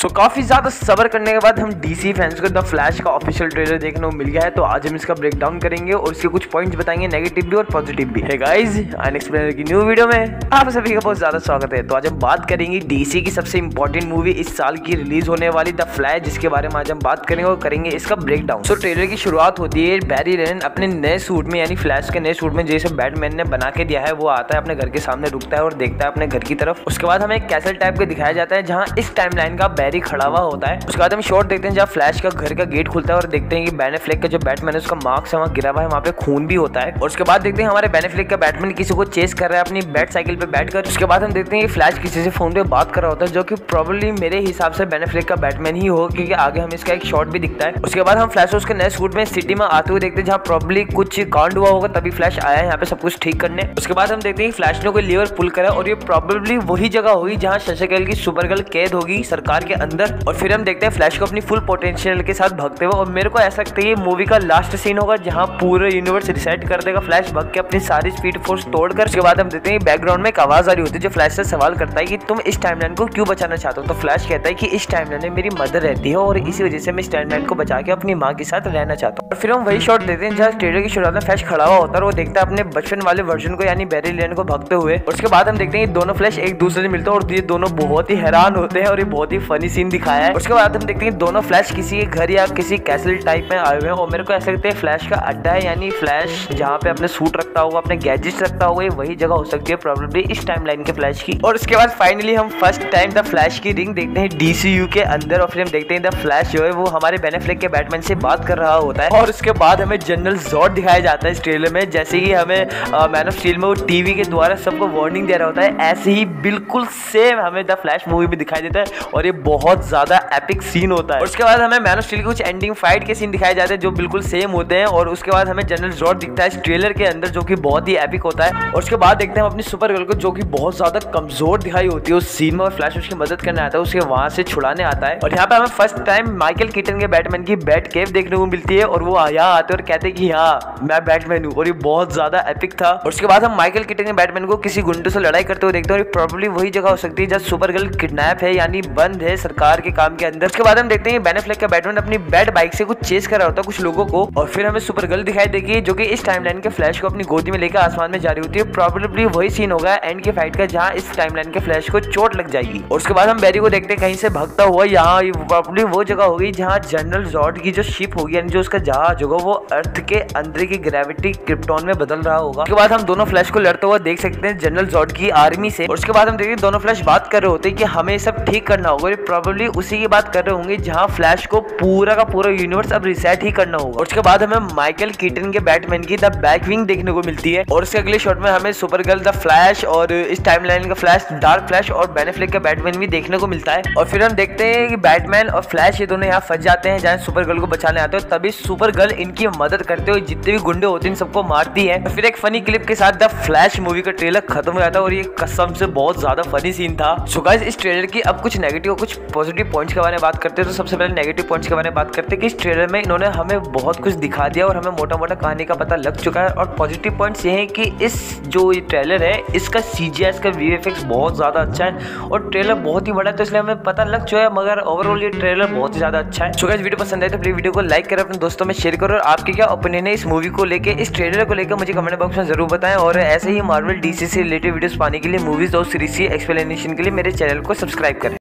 सो so, काफ़ी ज़्यादा सबर करने के बाद हम डीसी फैंस को द फ्लैश का ऑफिशियल ट्रेलर देखने को मिल गया है। तो आज हम इसका ब्रेक डाउन करेंगे और इसके कुछ पॉइंट्स बताएँगे नेगेटिव भी और पॉजिटिव भी है गाइस की न्यू वीडियो में आप सभी का बहुत ज़्यादा स्वागत है। तो आज हम बात करेंगे डीसी की सबसे इंपॉर्टेंट मूवी इस साल की रिलीज़ होने वाली द फ्लैश जिसके बारे में आज हम बात करेंगे और करेंगे इसका ब्रेक डाउन सो ट्रेलर की शुरुआत होती है बैरी रेन अपने नए सूट में यानी फ्लैश के नए सूट में जैसे बैटमैन ने बना के दिया है वो आता है अपने घर के सामने रुकता है और देखता है अपने घर की तरफ़। उसके बाद हमें एक कैसल टाइप के दिखाया जाता है जहाँ इस टाइम का खड़ा हुआ होता है। उसके बाद हम शॉर्ट देखते हैं जहाँ फ्लैश का घर का गेट खुलता है और देखते हैं कि बेनेफ्लिक का जो बैटमैन है, उसका मार्क्स है वहाँ गिरा हुआ है, वहाँ पे खून भी होता है। और उसके बाद देखते हैं हमारे बेनेफ्लिक का बैटमैन किसी को चेस कर रहा है, अपनी बैट साइकिल पे बैठ कर उसके बाद हम देखते हैं कि फ्लैश किसी से फ़ोन पे बात कर रहा होता है, जो कि प्रॉब्लली मेरे हिसाब से बेनेफ्लिक का बैटमैन ही हो क्योंकि आगे हमें इसका एक शॉट भी दिखता है। उसके बाद हम फ्लैश उसके नए सूट में सिटी में आते हुए देखते हैं, जहाँ प्रॉब्लली कुछ कांड हुआ होगा, तभी फ्लैश आया है, यहाँ पे सब कुछ ठीक करने। उसके बाद हम देखते हैं फ्लैश ने कोई लीवर पुल करा और ये प्रॉब्लली वही जगह होगी जहाँ शशकल की सुपरगल कैद होगी, सरकार के अंदर और फिर हम देखते हैं फ्लैश को अपनी फुल पोटेंशियल के साथ भगते हुए। और मेरे को ऐसा लगता है ये मूवी का लास्ट सीन होगा जहाँ पूरे यूनिवर्स रिसेट कर देगा फ्लैश भग के अपनी सारी स्पीड फोर्स तोड़कर। उसके बाद हम देते हैं बैकग्राउंड में एक आवाज़ आ रही होती है जो फ्लैश से सवाल करता है कि तुम इस टाइमलाइन को क्यों बचाना चाहते हो? तो फ्लैश कहता है कि इस टाइमलाइन में मेरी मदर रहती है और इसी वजह से मैं इस टाइमलाइन को बचा के अपनी माँ के साथ रहना चाहता हूँ। और फिर हम वही शॉट देते हैं जहाँ ट्रेलर की शुरुआत में फ्लैश खड़ा हुआ होता है वो देखता है अपने बचपन वाले वर्जन को, यानी बैरी लेन को भगते हुए। उसके बाद हम देखते हैं दोनों फ्लैश एक दूसरे से मिलते हैं और ये दोनों बहुत ही हैरान होते हैं और ये बहुत ही फनी सीन दिखाया है। उसके बाद हम देखते हैं दोनों फ्लैश किसी के घर या किसी कैसल टाइप में आए हुए हैं। और मेरे को ऐसा लगता है फ्लैश का अड्डा है, यानी फ्लैश जहाँ पे अपने सूट रखता होगा अपने गैजेट्स रखता होगा वही जगह हो सकती है प्रॉब्लम इस टाइम के फ्लैश की। और उसके बाद फाइनली हम फ़र्स्ट टाइम द फ्लैश की रिंग देखते हैं डीसीयू के अंदर। और फिर हम देखते हैं द फ्लैश जो है, वो हमारे बेनेफ्लिक के बैटमैन से बात कर रहा होता है। और उसके बाद हमें जनरल जॉर्ड दिखाया जाता है इस ट्रेलर में, जैसे कि हमें मैन ऑफ़ स्टील में वो टीवी के द्वारा सबको वार्निंग दे रहा होता है, ऐसे ही बिल्कुल सेम हमें द फ्लैश मूवी में दिखाई देता है। और ये बहुत ज़्यादा एपिक सीन होता है। उसके बाद हमें मैन ऑफ़ स्टील कुछ एंडिंग फाइट के सीन दिखाए जाते हैं, जो बिल्कुल सेम होते हैं, और उसके बाद हमें जनरल जॉर्ड दिखता है ट्रेलर के अंदर, जो कि बहुत ही एपिक होता है। और उसके बाद देखते हैं हम अपनी सुपर गर्ल को, जो कि बहुत ज़्यादा कमज़ोर दिखाई होती है। उस सीन में फ्लैश उसकी मदद करने आता है उसके वहाँ से छुड़ाने आता है। और यहाँ पे हमें फ़र्स्ट टाइम माइकल कीटन के बैटमैन की बैट केव देखने को मिलती है, और वो यहाँ आते और कहते हैं कि हाँ मैं बैटमैन हूँ। और ये बहुत ज़्यादा एपिक था। और उसके बाद हम माइकल कीटन के बैटमैन को किसी गुंडे से लड़ाई करते हुए देखते हैं, और प्रॉब्लली वही जगह हो सकती है जहाँ सुपर गर्ल किडनैप है, यानी बंद है सरकार के काम के अंदर। उसके बाद हम देखते हैं बेनेफ्लेक का बैटमैन अपनी बैट बाइक से कुछ चेस कर रहा होता है कुछ लोगों को, और फिर हमें सुपर गर्ल दिखाई देगी जो कि इस टाइमलाइन के फ्लैश को अपनी गोदी में लेकर आसमान में जा रही होती है। प्रॉब्लली वही सीन होगा एंड की फाइट का, जहाँ इस टाइमलाइन के फ्लैश को चोट लग जाएगी। और उसके बाद हम बैरी को देखते हैं, कहीं से भगता हुआ यहाँ प्रॉब्लली वो जगह होगी जहाँ जनरल जॉर्ड की जो शिप होगी, यानी जो उसका जहाज़ होगा, वो अर्थ के अंदर की ग्रेविटी क्रिप्टॉन में बदल रहा होगा। उसके बाद हम दोनों फ्लैश को लड़ते हुए देख सकते हैं जनरल जॉर्ड की आर्मी से। उसके बाद हम देखते हैं दोनों फ्लैश बात कर रहे होते हैं कि हमें सब ठीक करना होगा प्रॉब्लली उसी बात कर रहे होंगे जहाँ फ्लैश को पूरा का पूरा यूनिवर्स अब रिसेट ही करना होगा। उसके बाद हमें माइकल कीटन के बैटमैन की द बैक विंग देखने को मिलती है। और उसके अगले शॉट में हमें सुपर गर्ल द फ्लैश और इस टाइमलाइन का फ्लैश डार्क फ्लैश और बेनेफ्लिक का बैटमैन भी देखने को मिलता है। और फिर हम देखते हैं कि बैटमैन और फ्लैश ये दोनों यहाँ फंस जाते हैं, जहाँ सुपर गर्ल को बचाने आते हैं। तभी सुपर गर्ल इनकी मदद करते हुए जितने भी गुंडे होते हैं सबको मारती है। फिर एक फनी क्लिप के साथ द फ्लैश मूवी का ट्रेलर खत्म हो जाता है और ये कसम से बहुत ज़्यादा फनी सीन था। सो इस ट्रेलर की अब कुछ नेगेटिव और कुछ पॉजिटिव पॉइंट्स के बारे में बात करते हैं तो सबसे पहले नेगेटिव पॉइंट्स के बारे में बात करते हैं कि इस ट्रेलर में इन्होंने हमें बहुत कुछ दिखा दिया और हमें मोटा मोटा कहानी का पता लग चुका है। और पॉजिटिव पॉइंट्स ये हैं कि इस जो ये ट्रेलर है, इसका सी जी का वी एफ़ बहुत ज़्यादा अच्छा है और ट्रेलर बहुत ही बड़ा है तो इसलिए हमें पता लग चुका है, मगर ओवरऑल ये ट्रेलर बहुत ही ज़्यादा अच्छा है। सो वीडियो पसंद आए तो प्लीज़ वीडियो को लाइक करें, अपने दोस्तों में शेयर करो और आपके क्या ओपिनियन है इस मूवी को लेकर इस ट्रेलर को लेकर मुझे कमेंट बॉक्स में ज़रूर बताएँ और ऐसे ही मार्वल डीसी से रिलेटेड वीडियोस पाने के लिए मूवीज़ और सीरीज़ की एक्सप्लेनेशन के लिए मेरे चैनल को सब्सक्राइब करें।